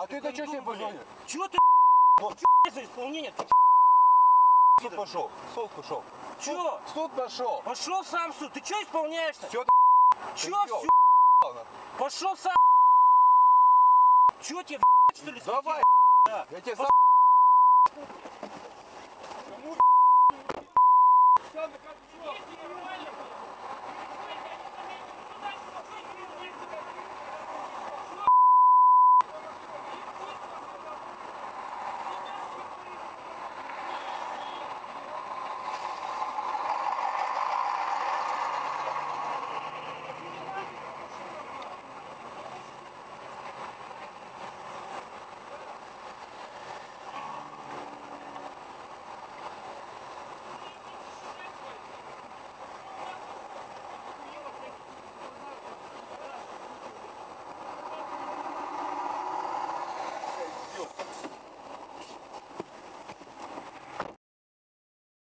А ты это что себе позвонил? Чего ты Вот. Чё за исполнение? Ты В суд пошел, в суд пошел. Чё? В суд пошел. Пошел сам в суд. Ты что исполняешь-то? Все, Чё всё? все? Пошел сам. Чё тебе, блядь, что ли, Давай, Да. я тебе сам...